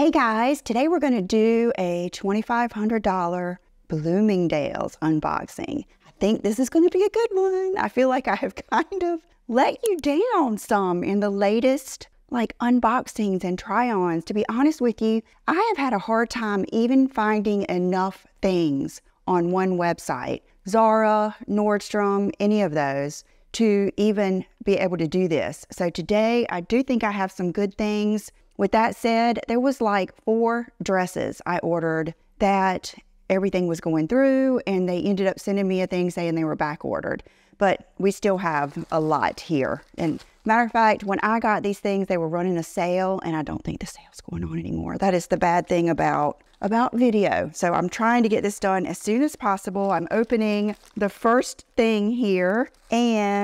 Hey guys, today we're going to do a $2,500 Bloomingdale's unboxing. I think this is going to be a good one. I feel like I have kind of let you down some in the latest like unboxings and try ons. To be honest with you, I have had a hard time even finding enough things on one website Zara, Nordstrom, any of those to even be able to do this. So today I do think I have some good things with that said, there was like four dresses I ordered that everything was going through and they ended up sending me a thing saying they were back ordered. But we still have a lot here. And matter of fact, when I got these things, they were running a sale and I don't think the sale's going on anymore. That is the bad thing about about video. So I'm trying to get this done as soon as possible. I'm opening the first thing here and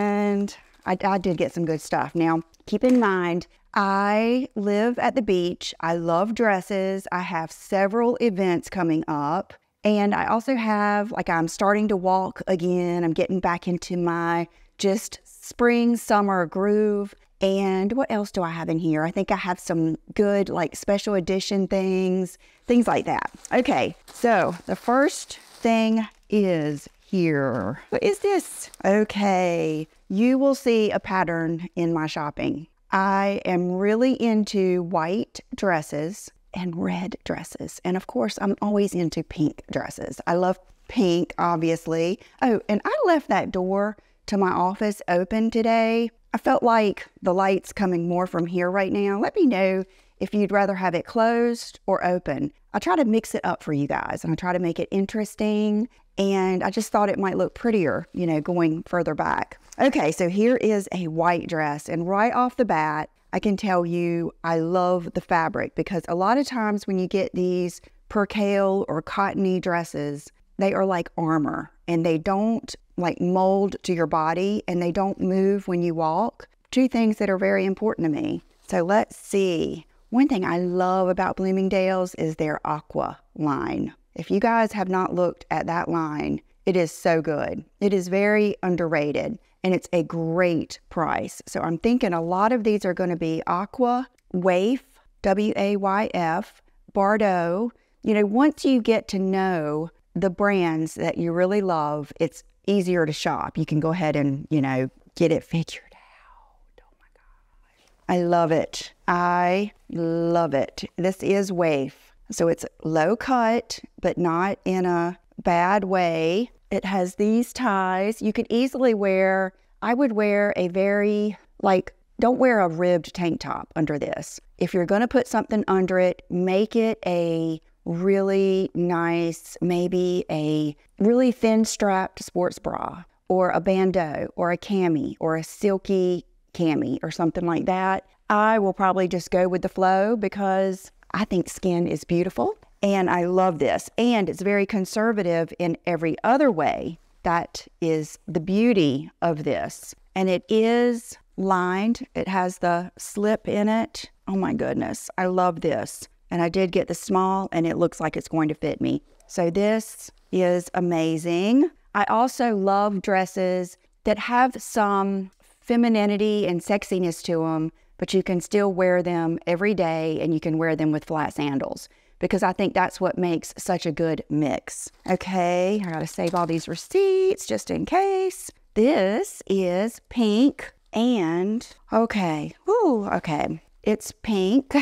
I, I did get some good stuff. Now, keep in mind, I live at the beach. I love dresses. I have several events coming up. And I also have, like, I'm starting to walk again. I'm getting back into my just spring, summer groove. And what else do I have in here? I think I have some good, like, special edition things, things like that. Okay, so the first thing is here. What is this? Okay, you will see a pattern in my shopping. I am really into white dresses and red dresses. And of course, I'm always into pink dresses. I love pink, obviously. Oh, and I left that door to my office open today. I felt like the light's coming more from here right now. Let me know if you'd rather have it closed or open. I try to mix it up for you guys and I try to make it interesting. And I just thought it might look prettier, you know, going further back. Okay, so here is a white dress. And right off the bat, I can tell you I love the fabric because a lot of times when you get these percale or cottony dresses, they are like armor and they don't like mold to your body and they don't move when you walk. Two things that are very important to me. So let's see. One thing I love about Bloomingdale's is their aqua line. If you guys have not looked at that line, it is so good. It is very underrated and it's a great price. So I'm thinking a lot of these are going to be Aqua, Wayf, W A Y F, Bardot. You know, once you get to know the brands that you really love, it's easier to shop. You can go ahead and, you know, get it figured out. Oh my gosh. I love it. I love it. This is Wayf. So it's low cut, but not in a bad way. It has these ties. You could easily wear, I would wear a very, like, don't wear a ribbed tank top under this. If you're going to put something under it, make it a really nice, maybe a really thin strapped sports bra or a bandeau or a cami or a silky cami or something like that. I will probably just go with the flow because I think skin is beautiful and I love this. And it's very conservative in every other way. That is the beauty of this. And it is lined, it has the slip in it. Oh my goodness, I love this. And I did get the small, and it looks like it's going to fit me. So this is amazing. I also love dresses that have some femininity and sexiness to them, but you can still wear them every day and you can wear them with flat sandals because I think that's what makes such a good mix. Okay, I gotta save all these receipts just in case. This is pink and okay, ooh, okay. It's pink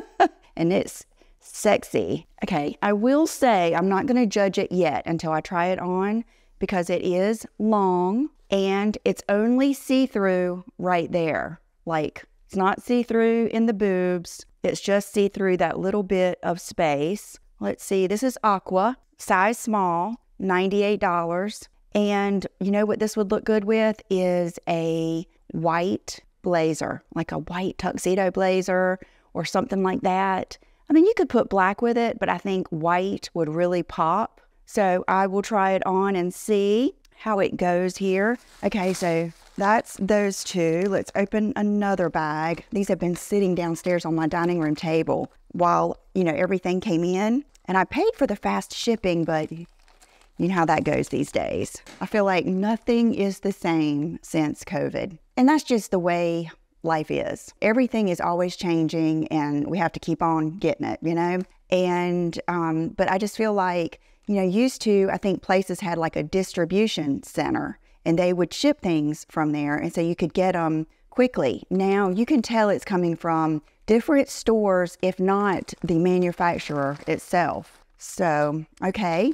and it's sexy. Okay, I will say I'm not gonna judge it yet until I try it on because it is long and it's only see through right there. Like, it's not see through in the boobs. It's just see through that little bit of space. Let's see, this is Aqua, size small, $98. And you know what this would look good with is a white blazer, like a white tuxedo blazer or something like that. I mean, you could put black with it, but I think white would really pop. So I will try it on and see how it goes here. Okay, so that's those two. Let's open another bag. These have been sitting downstairs on my dining room table while, you know, everything came in. And I paid for the fast shipping, but you know how that goes these days. I feel like nothing is the same since COVID. And that's just the way life is. Everything is always changing and we have to keep on getting it, you know? And, um, but I just feel like, you know, used to, I think places had like a distribution center and they would ship things from there. And so you could get them quickly. Now you can tell it's coming from different stores, if not the manufacturer itself. So, okay,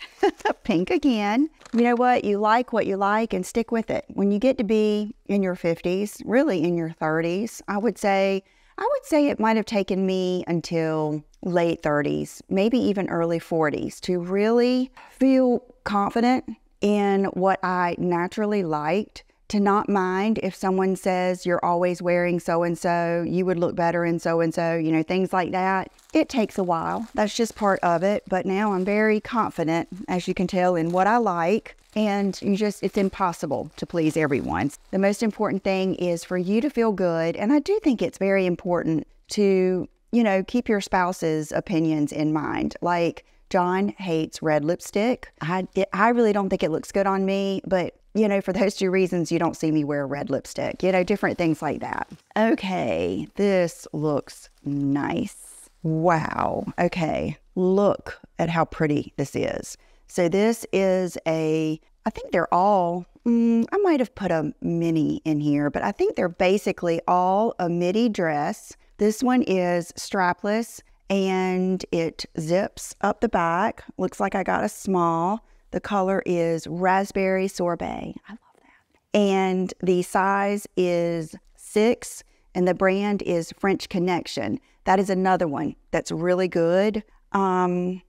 pink again. You know what? You like what you like and stick with it. When you get to be in your 50s, really in your 30s, I would say, I would say it might have taken me until late 30s, maybe even early 40s to really feel confident in what I naturally liked to not mind if someone says you're always wearing so and so, you would look better in so and so, you know, things like that. It takes a while. That's just part of it. But now I'm very confident, as you can tell, in what I like. And you just, it's impossible to please everyone. The most important thing is for you to feel good. And I do think it's very important to, you know, keep your spouse's opinions in mind. Like, John hates red lipstick. I, it, I really don't think it looks good on me, but you know, for those two reasons, you don't see me wear red lipstick, you know, different things like that. Okay, this looks nice. Wow. Okay, look at how pretty this is. So, this is a, I think they're all, mm, I might have put a mini in here, but I think they're basically all a midi dress. This one is strapless and it zips up the back. Looks like I got a small. The color is raspberry sorbet. I love that. And the size is six, and the brand is French Connection. That is another one that's really good. Um,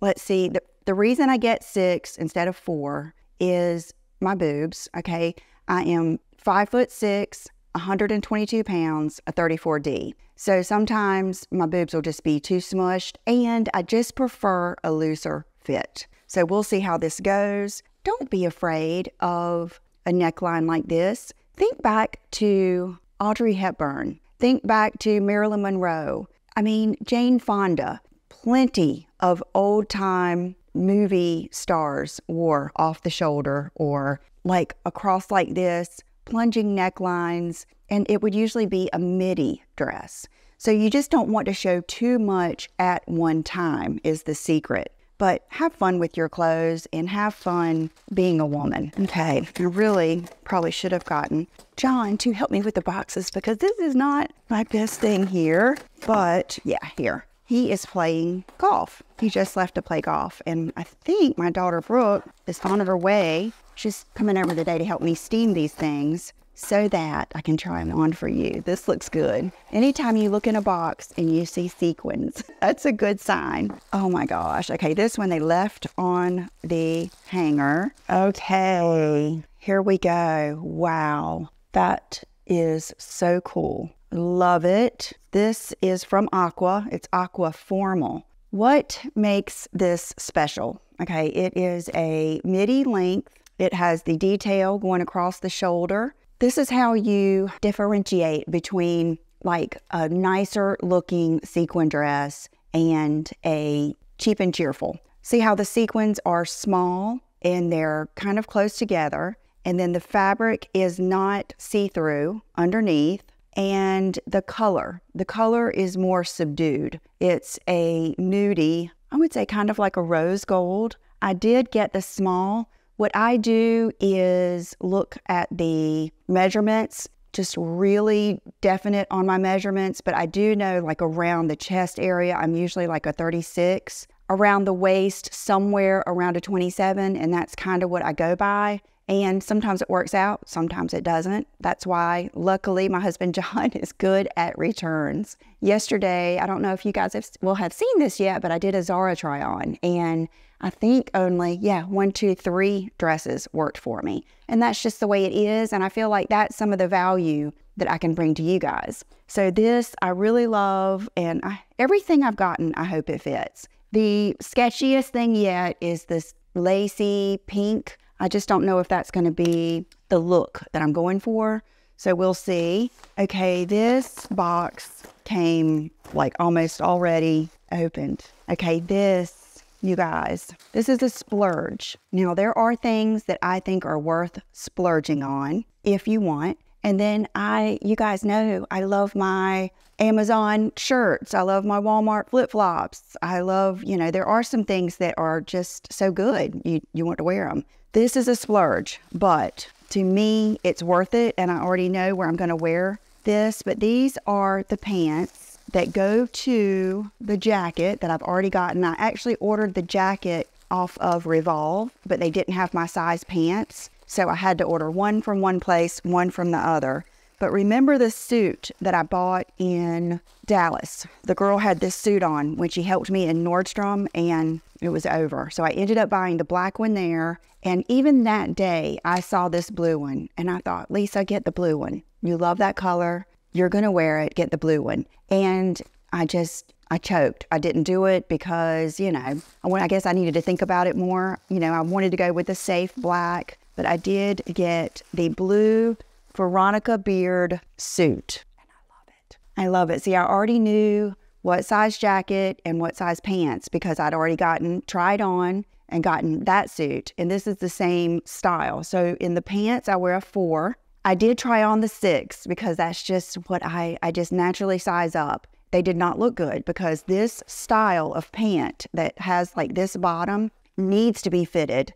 let's see. The, the reason I get six instead of four is my boobs. Okay. I am five foot six, 122 pounds, a 34D. So sometimes my boobs will just be too smushed, and I just prefer a looser fit. So we'll see how this goes. Don't be afraid of a neckline like this. Think back to Audrey Hepburn. Think back to Marilyn Monroe. I mean, Jane Fonda. Plenty of old time movie stars wore off the shoulder or like across like this, plunging necklines, and it would usually be a midi dress. So you just don't want to show too much at one time, is the secret but have fun with your clothes and have fun being a woman. Okay, I really probably should have gotten John to help me with the boxes because this is not my best thing here. But yeah, here. He is playing golf. He just left to play golf. And I think my daughter Brooke is on her way. She's coming over today to help me steam these things so that I can try them on for you. This looks good. Anytime you look in a box and you see sequins, that's a good sign. Oh my gosh. Okay, this one they left on the hanger. Okay, here we go. Wow, that is so cool. Love it. This is from Aqua. It's Aqua Formal. What makes this special? Okay, it is a midi length. It has the detail going across the shoulder. This is how you differentiate between like a nicer looking sequin dress and a cheap and cheerful. See how the sequins are small and they're kind of close together, and then the fabric is not see through underneath, and the color. The color is more subdued. It's a nudie, I would say kind of like a rose gold. I did get the small what I do is look at the measurements, just really definite on my measurements, but I do know like around the chest area, I'm usually like a 36. Around the waist, somewhere around a 27, and that's kind of what I go by. And sometimes it works out, sometimes it doesn't. That's why, luckily, my husband John is good at returns. Yesterday, I don't know if you guys have, will have seen this yet, but I did a Zara try on, and I think only, yeah, one, two, three dresses worked for me. And that's just the way it is. And I feel like that's some of the value that I can bring to you guys. So, this I really love, and I, everything I've gotten, I hope it fits. The sketchiest thing yet is this lacy pink I just don't know if that's going to be the look that I'm going for. So we'll see. Okay, this box came like almost already opened. Okay, this, you guys, this is a splurge. Now, there are things that I think are worth splurging on if you want. And then I, you guys know, I love my Amazon shirts. I love my Walmart flip flops. I love, you know, there are some things that are just so good. You, you want to wear them. This is a splurge, but to me, it's worth it. And I already know where I'm going to wear this. But these are the pants that go to the jacket that I've already gotten. I actually ordered the jacket off of Revolve, but they didn't have my size pants. So I had to order one from one place, one from the other. But remember the suit that I bought in Dallas? The girl had this suit on when she helped me in Nordstrom and it was over. So I ended up buying the black one there. And even that day, I saw this blue one and I thought, Lisa, get the blue one. You love that color. You're going to wear it. Get the blue one. And I just, I choked. I didn't do it because, you know, I, I guess I needed to think about it more. You know, I wanted to go with the safe black, but I did get the blue Veronica Beard suit. And I love it. I love it. See, I already knew what size jacket and what size pants because I'd already gotten tried on and gotten that suit. And this is the same style. So in the pants, I wear a four. I did try on the six because that's just what I, I just naturally size up. They did not look good because this style of pant that has like this bottom needs to be fitted.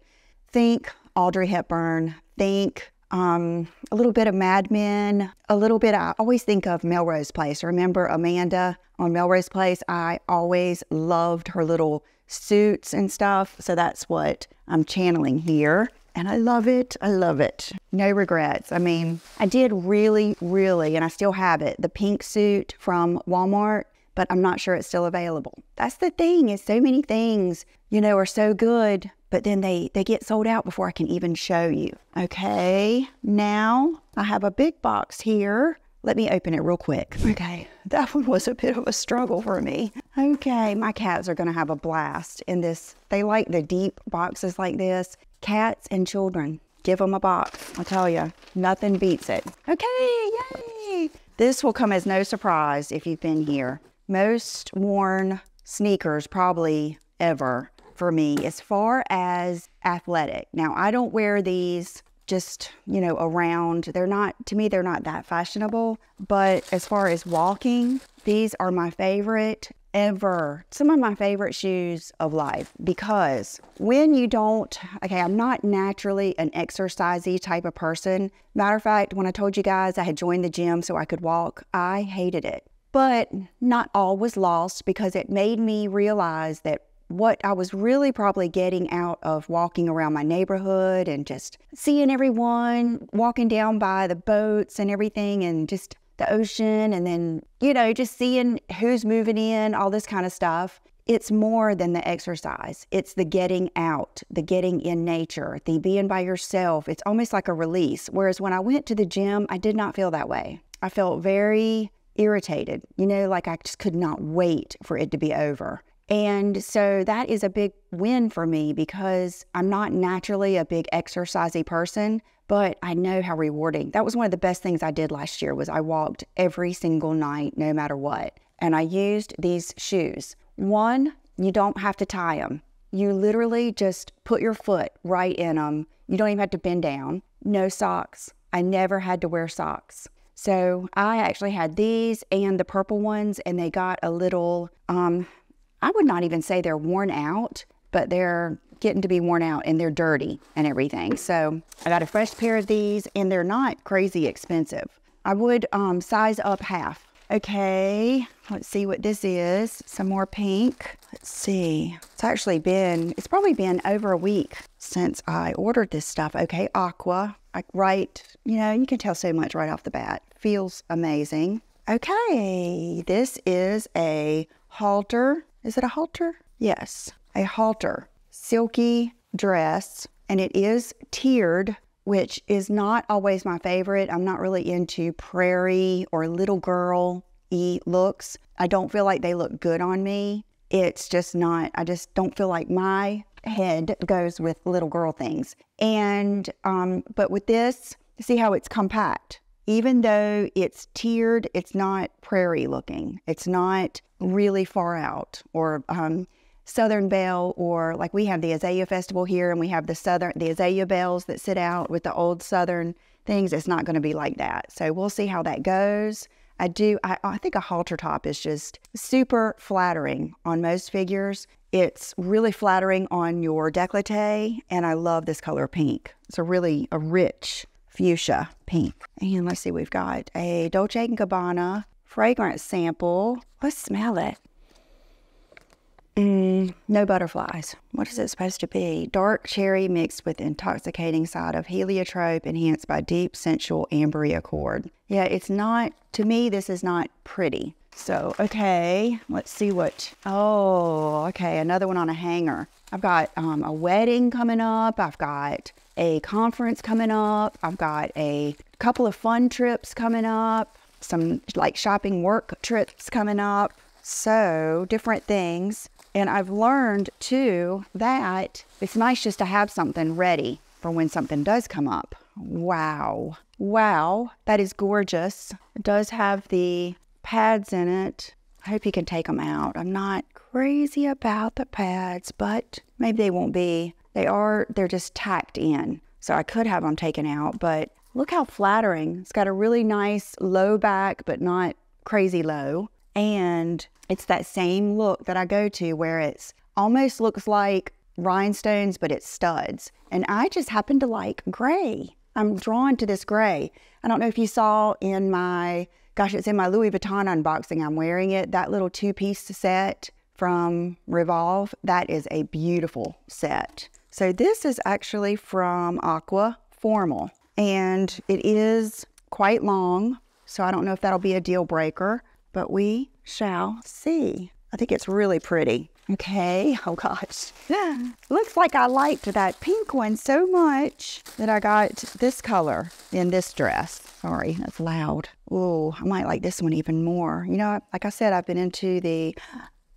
Think Audrey Hepburn, think um, a little bit of Mad Men, a little bit. I always think of Melrose Place. Remember Amanda on Melrose Place? I always loved her little suits and stuff. So that's what I'm channeling here. And I love it. I love it. No regrets. I mean, I did really, really, and I still have it, the pink suit from Walmart, but I'm not sure it's still available. That's the thing, is so many things, you know, are so good, but then they, they get sold out before I can even show you. Okay, now I have a big box here. Let me open it real quick. Okay, that one was a bit of a struggle for me. Okay, my cats are gonna have a blast in this. They like the deep boxes like this. Cats and children, give them a box. I'll tell you, nothing beats it. Okay, yay! This will come as no surprise if you've been here. Most worn sneakers probably ever for me as far as athletic. Now, I don't wear these just, you know, around. They're not, to me, they're not that fashionable. But as far as walking, these are my favorite ever. Some of my favorite shoes of life because when you don't, okay, I'm not naturally an exercisey type of person. Matter of fact, when I told you guys I had joined the gym so I could walk, I hated it. But not all was lost because it made me realize that what I was really probably getting out of walking around my neighborhood and just seeing everyone walking down by the boats and everything and just the ocean and then, you know, just seeing who's moving in, all this kind of stuff. It's more than the exercise. It's the getting out, the getting in nature, the being by yourself. It's almost like a release. Whereas when I went to the gym, I did not feel that way. I felt very irritated, you know, like I just could not wait for it to be over. And so that is a big win for me because I'm not naturally a big exercisey person, but I know how rewarding. That was one of the best things I did last year was I walked every single night no matter what. And I used these shoes. One, you don't have to tie them. You literally just put your foot right in them. You don't even have to bend down. No socks. I never had to wear socks. So I actually had these and the purple ones, and they got a little um, I would not even say they're worn out, but they're getting to be worn out and they're dirty and everything. So I got a fresh pair of these and they're not crazy expensive. I would um, size up half. Okay, let's see what this is. Some more pink. Let's see. It's actually been, it's probably been over a week since I ordered this stuff. Okay, aqua. I right, you know, you can tell so much right off the bat. Feels amazing. Okay, this is a halter is it a halter? Yes, a halter. Silky dress, and it is tiered, which is not always my favorite. I'm not really into prairie or little girl e looks. I don't feel like they look good on me. It's just not, I just don't feel like my head goes with little girl things. And, um, but with this, see how it's compact even though it's tiered, it's not prairie looking. It's not really far out or um, Southern Belle or like we have the Azalea Festival here and we have the Southern, the Azalea Belles that sit out with the old Southern things, it's not going to be like that. So we'll see how that goes. I do, I, I think a halter top is just super flattering on most figures. It's really flattering on your décolleté, and I love this color pink. It's a really a rich fuchsia pink. And let's see, we've got a Dolce & Gabbana fragrance sample. Let's smell it. Mm, no butterflies. What is it supposed to be? Dark cherry mixed with intoxicating side of heliotrope enhanced by deep sensual ambery accord. Yeah, it's not, to me, this is not pretty. So, okay, let's see what, oh, okay, another one on a hanger. I've got um, a wedding coming up. I've got a conference coming up. I've got a couple of fun trips coming up, some like shopping work trips coming up. So, different things. And I've learned too that it's nice just to have something ready for when something does come up. Wow. Wow. That is gorgeous. It does have the pads in it. I hope you can take them out. I'm not crazy about the pads, but maybe they won't be. They are, they're just tacked in. So I could have them taken out, but look how flattering. It's got a really nice low back, but not crazy low. And it's that same look that I go to where it's almost looks like rhinestones, but it's studs. And I just happen to like gray. I'm drawn to this gray. I don't know if you saw in my, gosh, it's in my Louis Vuitton unboxing. I'm wearing it. That little two piece set from Revolve, that is a beautiful set. So this is actually from Aqua Formal and it is quite long. So I don't know if that'll be a deal breaker, but we shall see. I think it's really pretty. Okay, oh gosh. Looks like I liked that pink one so much that I got this color in this dress. Sorry, that's loud. Oh, I might like this one even more. You know, like I said, I've been into the,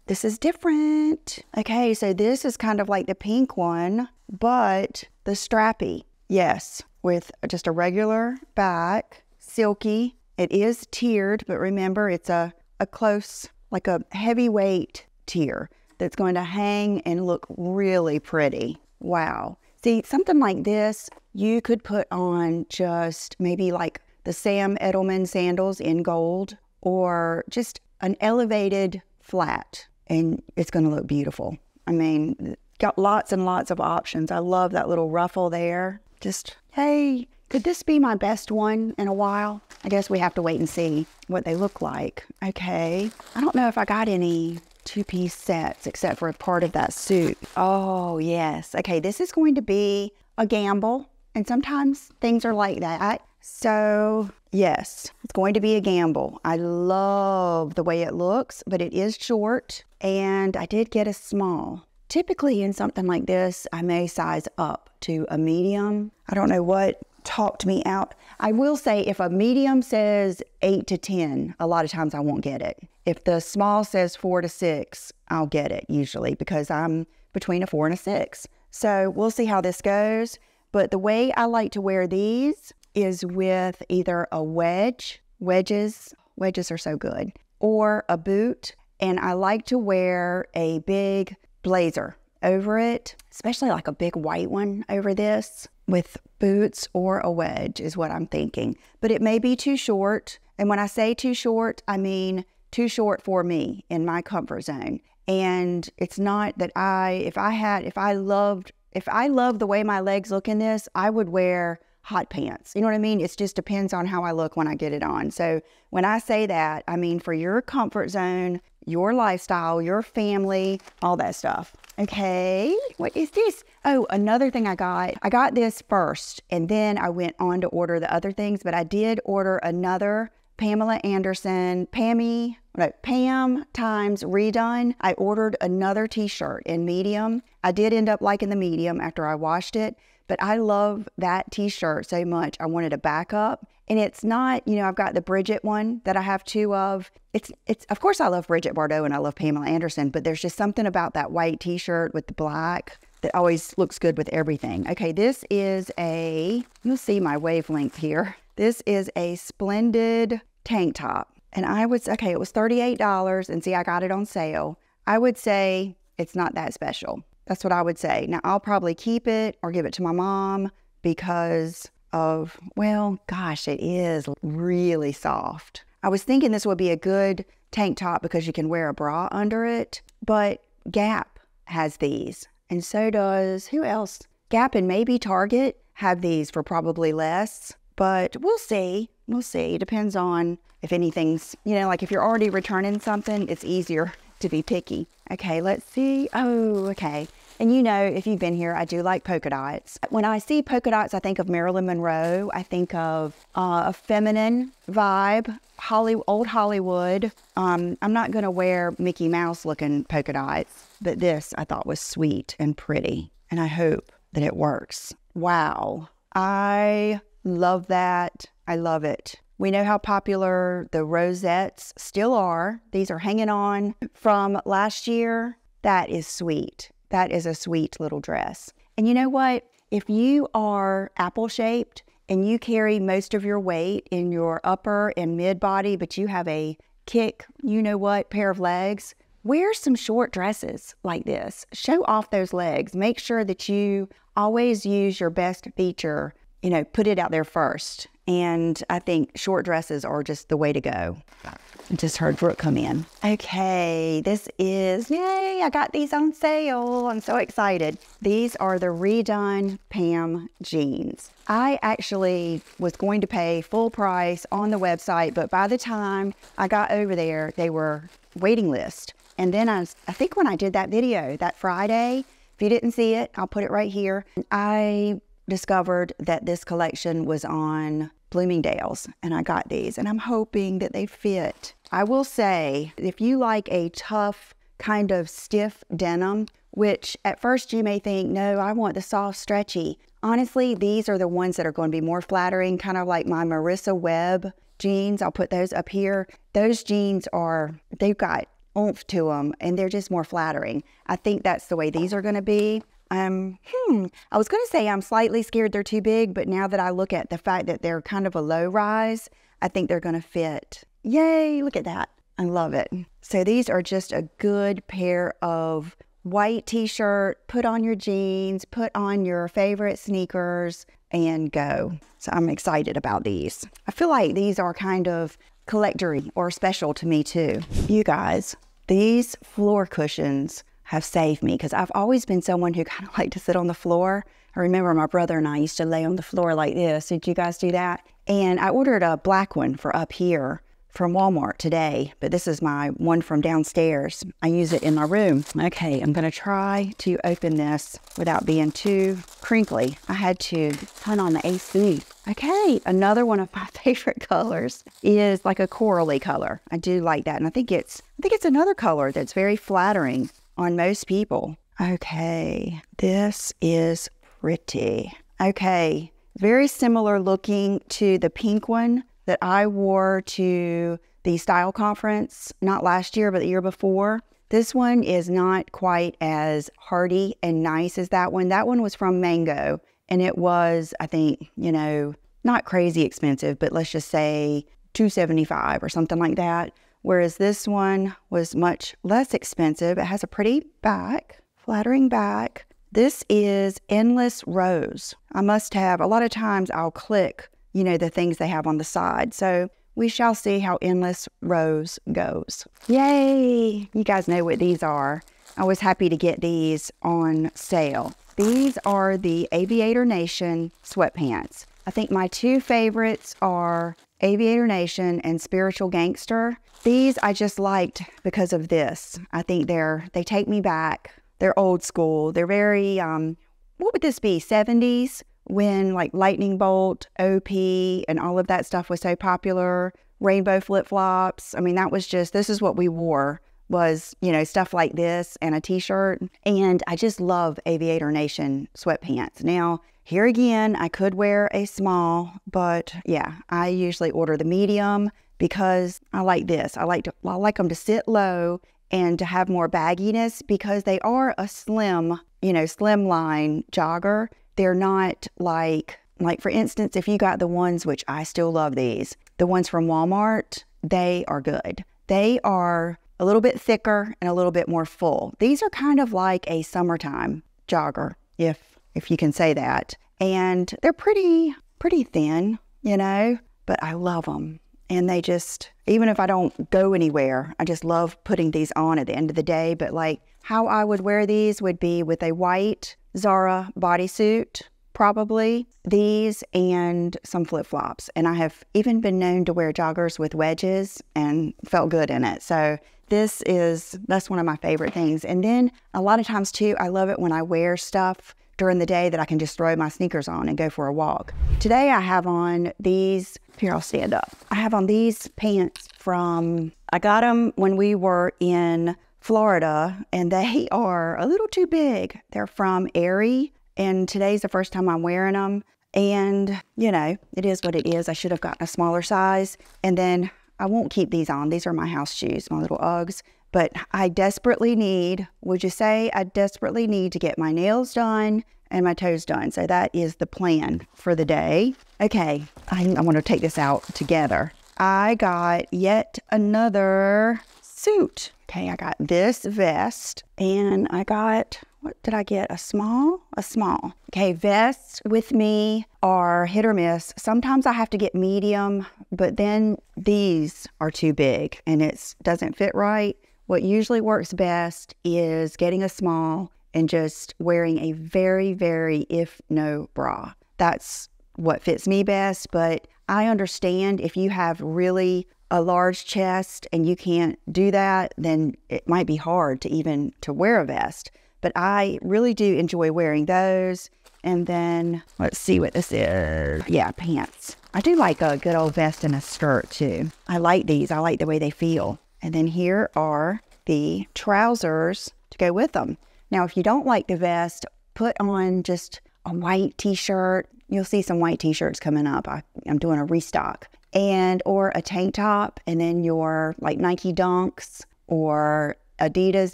this is different. Okay, so this is kind of like the pink one, but the strappy. Yes, with just a regular back, silky. It is tiered, but remember it's a a close, like a heavyweight tier that's going to hang and look really pretty. Wow. See, something like this, you could put on just maybe like the Sam Edelman sandals in gold or just an elevated flat and it's going to look beautiful. I mean, got lots and lots of options. I love that little ruffle there. Just, hey, could this be my best one in a while? I guess we have to wait and see what they look like. Okay. I don't know if I got any two piece sets except for a part of that suit. Oh, yes. Okay, this is going to be a gamble. And sometimes things are like that. So, yes, it's going to be a gamble. I love the way it looks, but it is short. And I did get a small. Typically, in something like this, I may size up to a medium. I don't know what talked me out. I will say if a medium says 8 to 10, a lot of times I won't get it. If the small says 4 to 6, I'll get it usually because I'm between a 4 and a 6. So we'll see how this goes. But the way I like to wear these is with either a wedge, wedges, wedges are so good, or a boot. And I like to wear a big blazer over it, especially like a big white one over this with boots or a wedge, is what I'm thinking. But it may be too short. And when I say too short, I mean too short for me in my comfort zone. And it's not that I, if I had, if I loved, if I loved the way my legs look in this, I would wear hot pants. You know what I mean? It just depends on how I look when I get it on. So when I say that, I mean for your comfort zone, your lifestyle, your family, all that stuff. Okay, what is this? Oh, another thing I got. I got this first and then I went on to order the other things, but I did order another Pamela Anderson, Pammy, no, Pam times redone. I ordered another t shirt in medium. I did end up liking the medium after I washed it, but I love that t shirt so much. I wanted a backup. And it's not, you know, I've got the Bridget one that I have two of. It's, it's, of course, I love Brigitte Bardot and I love Pamela Anderson, but there's just something about that white t shirt with the black that always looks good with everything. Okay, this is a, you'll see my wavelength here. This is a splendid tank top. And I would, say, okay, it was $38. And see, I got it on sale. I would say it's not that special. That's what I would say. Now, I'll probably keep it or give it to my mom because of, well, gosh, it is really soft. I was thinking this would be a good tank top because you can wear a bra under it, but Gap has these, and so does who else? Gap and maybe Target have these for probably less, but we'll see. We'll see. Depends on if anything's, you know, like if you're already returning something, it's easier to be picky. Okay, let's see. Oh, okay. And you know, if you've been here, I do like polka dots. When I see polka dots, I think of Marilyn Monroe. I think of uh, a feminine vibe, Holly, old Hollywood. Um, I'm not going to wear Mickey Mouse looking polka dots, but this I thought was sweet and pretty. And I hope that it works. Wow. I love that. I love it. We know how popular the rosettes still are. These are hanging on from last year. That is sweet. That is a sweet little dress. And you know what? If you are apple shaped and you carry most of your weight in your upper and mid body, but you have a kick, you know what, pair of legs, wear some short dresses like this. Show off those legs. Make sure that you always use your best feature, you know, put it out there first. And I think short dresses are just the way to go. I just heard Brooke come in. Okay, this is, yay, I got these on sale. I'm so excited. These are the redone Pam jeans. I actually was going to pay full price on the website, but by the time I got over there, they were waiting list. And then I, I think when I did that video that Friday, if you didn't see it, I'll put it right here. I discovered that this collection was on Bloomingdale's and I got these and I'm hoping that they fit. I will say, if you like a tough, kind of stiff denim, which at first you may think, no, I want the soft, stretchy. Honestly, these are the ones that are going to be more flattering, kind of like my Marissa Webb jeans. I'll put those up here. Those jeans are, they've got oomph to them and they're just more flattering. I think that's the way these are going to be. Um, hmm, I was going to say I'm slightly scared they're too big, but now that I look at the fact that they're kind of a low rise, I think they're going to fit. Yay, look at that. I love it. So these are just a good pair of white t-shirt, put on your jeans, put on your favorite sneakers and go. So I'm excited about these. I feel like these are kind of collectory or special to me too. You guys, these floor cushions have saved me because I've always been someone who kind of liked to sit on the floor. I remember my brother and I used to lay on the floor like this. Did you guys do that? And I ordered a black one for up here from Walmart today, but this is my one from downstairs. I use it in my room. Okay, I'm going to try to open this without being too crinkly. I had to turn on the AC. Okay, another one of my favorite colors is like a corally color. I do like that, and I think it's I think it's another color that's very flattering on most people. Okay, this is pretty. Okay, very similar looking to the pink one that I wore to the style conference, not last year, but the year before. This one is not quite as hearty and nice as that one. That one was from Mango, and it was, I think, you know, not crazy expensive, but let's just say 275 or something like that whereas this one was much less expensive. It has a pretty back, flattering back. This is Endless Rose. I must have, a lot of times I'll click, you know, the things they have on the side. So we shall see how Endless Rose goes. Yay! You guys know what these are. I was happy to get these on sale. These are the Aviator Nation sweatpants. I think my two favorites are Aviator Nation and Spiritual Gangster. These I just liked because of this. I think they're they take me back. They're old school. They're very um what would this be? 70s when like Lightning Bolt, OP and all of that stuff was so popular. Rainbow flip-flops. I mean, that was just this is what we wore was, you know, stuff like this and a t-shirt. And I just love Aviator Nation sweatpants. Now, here again, I could wear a small, but yeah, I usually order the medium because I like this. I like to I like them to sit low and to have more bagginess because they are a slim, you know, slim line jogger. They're not like like for instance, if you got the ones which I still love these, the ones from Walmart, they are good. They are a little bit thicker and a little bit more full. These are kind of like a summertime jogger, if if you can say that. And they're pretty pretty thin, you know, but I love them. And they just, even if I don't go anywhere, I just love putting these on at the end of the day. But like how I would wear these would be with a white Zara bodysuit, probably these and some flip flops. And I have even been known to wear joggers with wedges and felt good in it. So this is, that's one of my favorite things. And then a lot of times too, I love it when I wear stuff during the day that I can just throw my sneakers on and go for a walk. Today I have on these, here I'll stand up. I have on these pants from, I got them when we were in Florida and they are a little too big. They're from Aerie and today's the first time I'm wearing them. And, you know, it is what it is. I should have gotten a smaller size. And then I won't keep these on. These are my house shoes, my little Uggs. But I desperately need, would you say, I desperately need to get my nails done and my toes done. So that is the plan for the day. Okay, I, I want to take this out together. I got yet another suit. Okay, I got this vest and I got, what did I get? A small? A small. Okay, vests with me are hit or miss. Sometimes I have to get medium, but then these are too big and it doesn't fit right. What usually works best is getting a small and just wearing a very, very, if no bra. That's what fits me best. But I understand if you have really a large chest and you can't do that, then it might be hard to even to wear a vest. But I really do enjoy wearing those. And then let's see what this is. Yeah, pants. I do like a good old vest and a skirt too. I like these. I like the way they feel. And then here are the trousers to go with them. Now, if you don't like the vest, put on just a white t-shirt. You'll see some white t-shirts coming up. I, am doing a restock. And or a tank top and then your like Nike Dunks or Adidas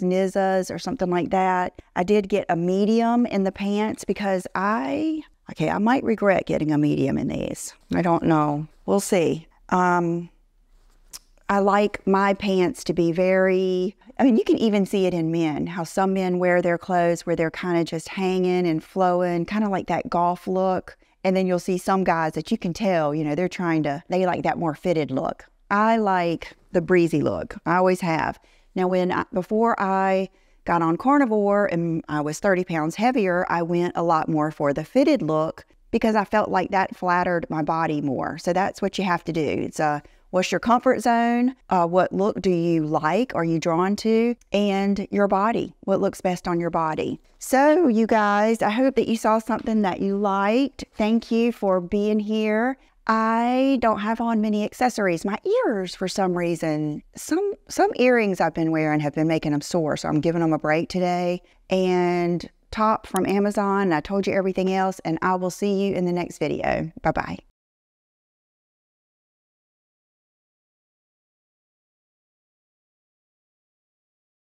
Nizzas or something like that. I did get a medium in the pants because I okay, I might regret getting a medium in these. I don't know. We'll see. Um, I like my pants to be very, I mean, you can even see it in men, how some men wear their clothes where they're kind of just hanging and flowing, kind of like that golf look. And then you'll see some guys that you can tell, you know, they're trying to, they like that more fitted look. I like the breezy look. I always have. Now, when I, before I got on carnivore and I was 30 pounds heavier, I went a lot more for the fitted look because I felt like that flattered my body more. So that's what you have to do. It's a What's your comfort zone? Uh, what look do you like? Are you drawn to? And your body. What looks best on your body? So, you guys, I hope that you saw something that you liked. Thank you for being here. I don't have on many accessories. My ears, for some reason, some some earrings I've been wearing have been making them sore, so I'm giving them a break today. And top from Amazon. I told you everything else, and I will see you in the next video. Bye bye.